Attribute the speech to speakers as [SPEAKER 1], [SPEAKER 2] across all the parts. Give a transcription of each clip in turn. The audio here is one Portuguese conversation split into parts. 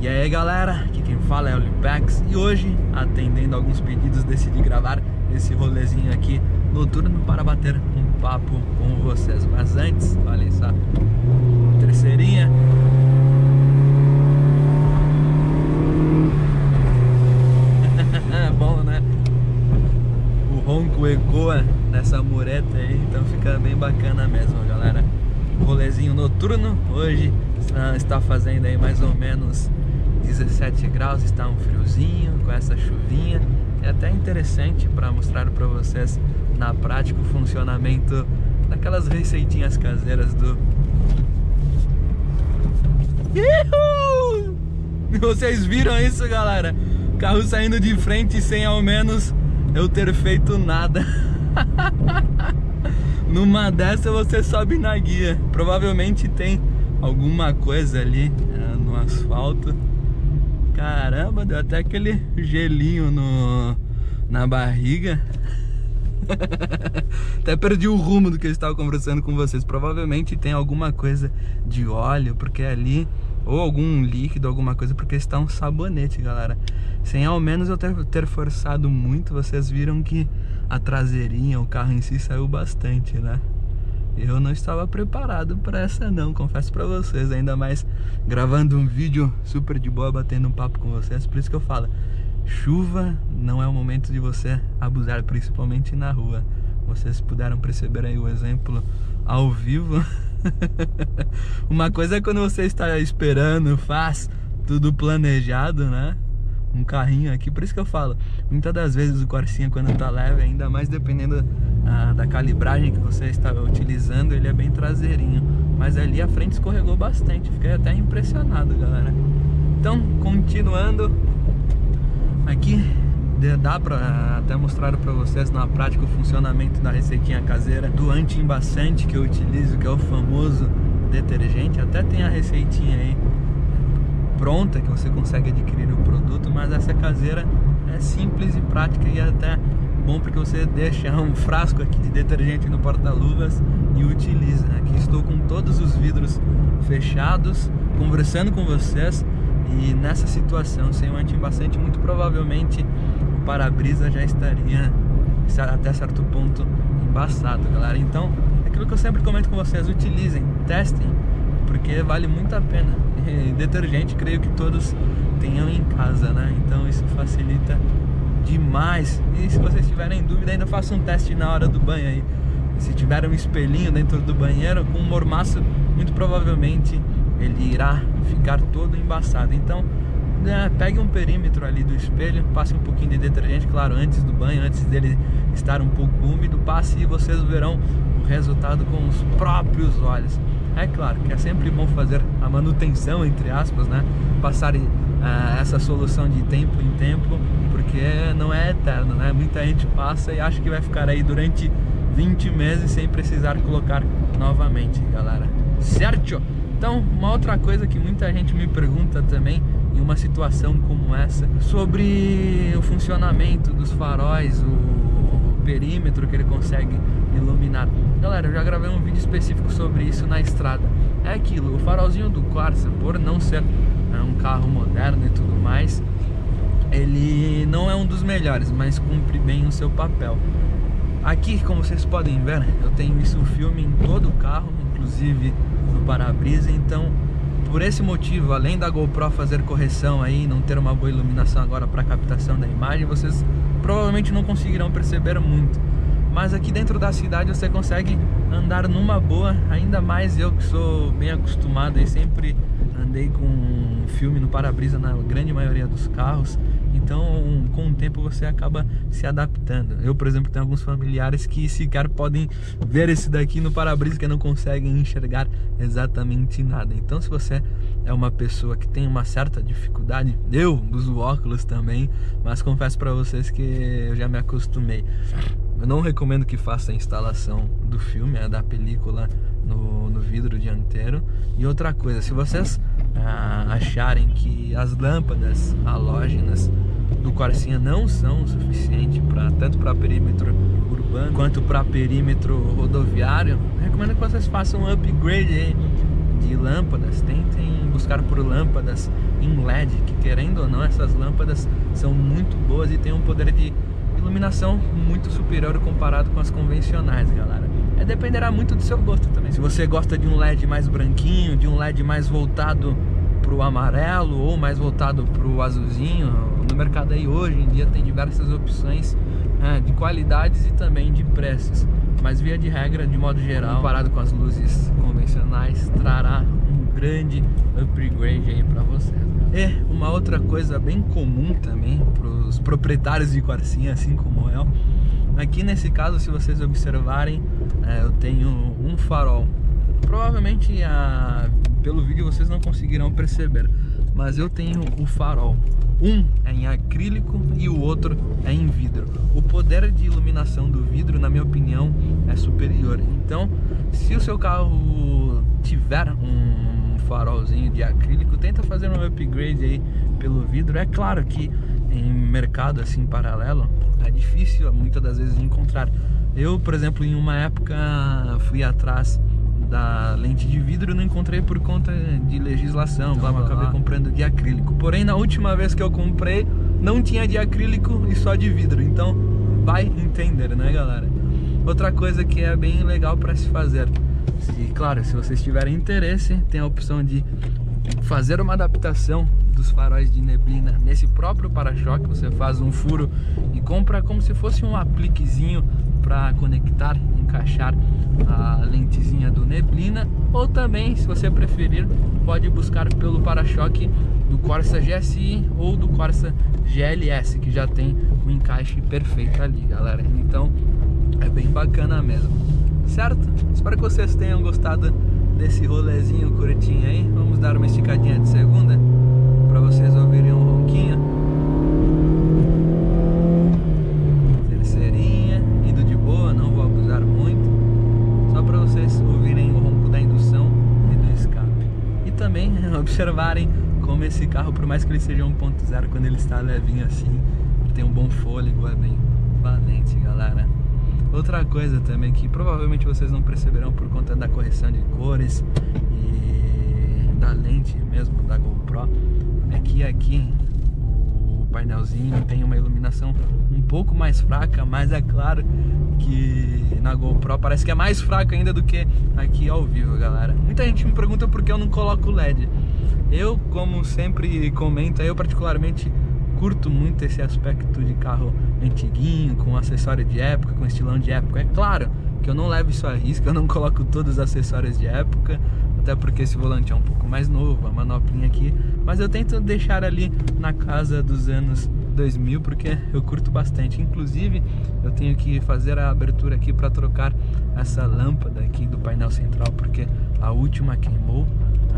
[SPEAKER 1] E aí galera, aqui quem fala é o Lipex e hoje, atendendo alguns pedidos, decidi gravar esse rolezinho aqui noturno para bater um papo com vocês. Mas antes, olha só, terceirinha. Bom, né? O ronco ecoa nessa mureta aí, então fica bem bacana mesmo, galera. Rolezinho noturno, hoje está fazendo aí mais ou menos 17 graus, está um friozinho com essa chuvinha. É até interessante para mostrar para vocês na prática o funcionamento daquelas receitinhas caseiras do. Uhul! Vocês viram isso, galera? Carro saindo de frente sem ao menos eu ter feito nada. Numa dessa você sobe na guia. Provavelmente tem alguma coisa ali é, no asfalto Caramba, deu até aquele gelinho no, na barriga. Até perdi o rumo do que eu estava conversando com vocês. Provavelmente tem alguma coisa de óleo, porque ali, ou algum líquido, alguma coisa, porque está um sabonete, galera. Sem ao menos eu ter, ter forçado muito, vocês viram que a traseirinha, o carro em si saiu bastante, né? Eu não estava preparado para essa não, confesso para vocês, ainda mais gravando um vídeo super de boa, batendo um papo com vocês, por isso que eu falo, chuva não é o momento de você abusar, principalmente na rua. Vocês puderam perceber aí o exemplo ao vivo. Uma coisa é quando você está esperando, faz tudo planejado, né? Um carrinho aqui, por isso que eu falo, muitas das vezes o Corsinha quando tá leve, ainda mais dependendo ah, da calibragem que você está utilizando, ele é bem traseirinho, mas ali a frente escorregou bastante, fiquei até impressionado, galera. Então, continuando, aqui dá pra até mostrar para vocês na prática o funcionamento da receitinha caseira do anti-embaçante que eu utilizo, que é o famoso detergente, até tem a receitinha aí pronta que você consegue adquirir o produto, mas essa caseira é simples e prática e é até bom porque você deixa um frasco aqui de detergente no porta-luvas e utiliza. Aqui estou com todos os vidros fechados, conversando com vocês e nessa situação, sem o anti-embaçante, muito provavelmente o para-brisa já estaria até certo ponto embaçado, galera. Então, é aquilo que eu sempre comento com vocês, utilizem, testem, porque vale muito a pena. Detergente, creio que todos tenham em casa, né? Então isso facilita demais. E se vocês tiverem dúvida, ainda façam um teste na hora do banho aí. Se tiver um espelhinho dentro do banheiro com um mormaço, muito provavelmente ele irá ficar todo embaçado. Então, né, pegue um perímetro ali do espelho, passe um pouquinho de detergente, claro, antes do banho, antes dele estar um pouco úmido, passe e vocês verão o resultado com os próprios olhos. É claro que é sempre bom fazer a manutenção, entre aspas, né? Passar uh, essa solução de tempo em tempo, porque não é eterno, né? Muita gente passa e acha que vai ficar aí durante 20 meses sem precisar colocar novamente, galera. Certo? Então, uma outra coisa que muita gente me pergunta também em uma situação como essa, sobre o funcionamento dos faróis, o perímetro que ele consegue iluminar. Galera, eu já gravei um vídeo específico sobre isso na estrada. É aquilo, o farolzinho do Corsa, por não ser é, um carro moderno e tudo mais, ele não é um dos melhores, mas cumpre bem o seu papel. Aqui, como vocês podem ver, eu tenho isso filme em todo o carro, inclusive no para-brisa, então por esse motivo, além da GoPro fazer correção aí, não ter uma boa iluminação agora para captação da imagem, vocês provavelmente não conseguirão perceber muito mas aqui dentro da cidade você consegue andar numa boa, ainda mais eu que sou bem acostumado e sempre andei com um filme no para-brisa na grande maioria dos carros, então com o tempo você acaba se adaptando. Eu, por exemplo, tenho alguns familiares que sequer podem ver esse daqui no para-brisa que não conseguem enxergar exatamente nada. Então, se você é uma pessoa que tem uma certa dificuldade, eu uso óculos também, mas confesso para vocês que eu já me acostumei. Eu não recomendo que faça a instalação do filme, é, da película no, no vidro dianteiro. E outra coisa, se vocês ah, acharem que as lâmpadas halógenas do Corsinha não são o suficiente para tanto para perímetro urbano quanto para perímetro rodoviário, recomendo que vocês façam um upgrade de lâmpadas. Tentem buscar por lâmpadas em LED, que querendo ou não, essas lâmpadas são muito boas e têm um poder de iluminação muito superior comparado com as convencionais, galera. É, dependerá muito do seu gosto também. Se você gosta de um LED mais branquinho, de um LED mais voltado pro amarelo ou mais voltado pro azulzinho, no mercado aí hoje em dia tem diversas opções é, de qualidades e também de preços. Mas via de regra, de modo geral, comparado com as luzes convencionais, trará um grande upgrade aí para vocês. E uma outra coisa bem comum também para os proprietários de Corsinha, assim como eu, aqui nesse caso, se vocês observarem, é, eu tenho um farol. Provavelmente a, pelo vídeo vocês não conseguirão perceber, mas eu tenho o farol. Um é em acrílico e o outro é em vidro. O poder de iluminação do vidro, na minha opinião, é superior. Então, se o seu carro tiver um farolzinho de acrílico, tenta fazer um upgrade aí pelo vidro. É claro que em mercado assim paralelo é difícil muitas das vezes de encontrar. Eu, por exemplo, em uma época fui atrás da lente de vidro não encontrei por conta de legislação, blá, blá, acabei comprando de acrílico. Porém, na última vez que eu comprei, não tinha de acrílico e só de vidro. Então, vai entender, né, galera? Outra coisa que é bem legal para se fazer. Se, claro, se vocês tiverem interesse, tem a opção de fazer uma adaptação dos faróis de neblina nesse próprio para-choque. Você faz um furo e compra como se fosse um apliquezinho para conectar, encaixar a lentezinha do neblina ou também, se você preferir, pode buscar pelo para-choque do Corsa GSI ou do Corsa GLS, que já tem o um encaixe perfeito ali, galera. Então, é bem bacana mesmo. Certo? Espero que vocês tenham gostado desse rolezinho curtinho aí. Vamos dar uma esticadinha de segunda para vocês ouvirem um ronquinho. observarem como esse carro, por mais que ele seja 1.0, quando ele está levinho assim, tem um bom fôlego, é bem valente, galera. Outra coisa também que provavelmente vocês não perceberão por conta da correção de cores e da lente mesmo da GoPro, é que aqui o painelzinho tem uma iluminação um pouco mais fraca, mas é claro que na GoPro parece que é mais fraca ainda do que aqui ao vivo, galera. Muita gente me pergunta por que eu não coloco LED. Eu, como sempre comento, eu particularmente curto muito esse aspecto de carro antiguinho, com acessório de época, com estilão de época. É claro que eu não levo isso a risco, eu não coloco todos os acessórios de época, até porque esse volante é um pouco mais novo, a manoplinha aqui, mas eu tento deixar ali na casa dos anos 2000 porque eu curto bastante. Inclusive, eu tenho que fazer a abertura aqui para trocar essa lâmpada aqui do painel central porque a última queimou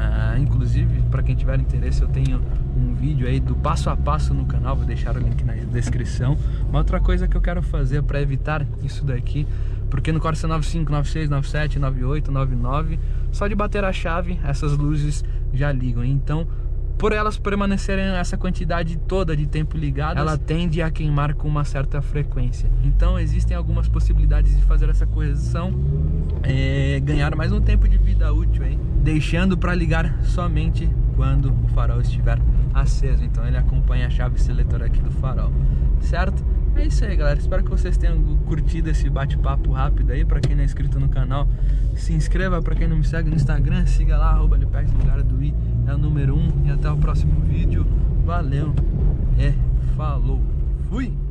[SPEAKER 1] ah, inclusive, para quem tiver interesse, eu tenho um vídeo aí do passo a passo no canal, vou deixar o link na descrição. Uma outra coisa que eu quero fazer para evitar isso daqui, porque no Corsa 95, 96, 97, 98, 99, só de bater a chave, essas luzes já ligam. Então, por elas permanecerem essa quantidade toda de tempo ligada, ela tende a queimar com uma certa frequência. Então existem algumas possibilidades de fazer essa correção, é, ganhar mais um tempo de vida útil aí, deixando para ligar somente quando o farol estiver aceso. Então ele acompanha a chave seletora aqui do farol, certo? É isso aí, galera. Espero que vocês tenham curtido esse bate-papo rápido aí. Para quem não é inscrito no canal, se inscreva. Para quem não me segue no Instagram, siga lá, arroba do I é o número 1 um, e até o próximo vídeo. Valeu e falou. Fui!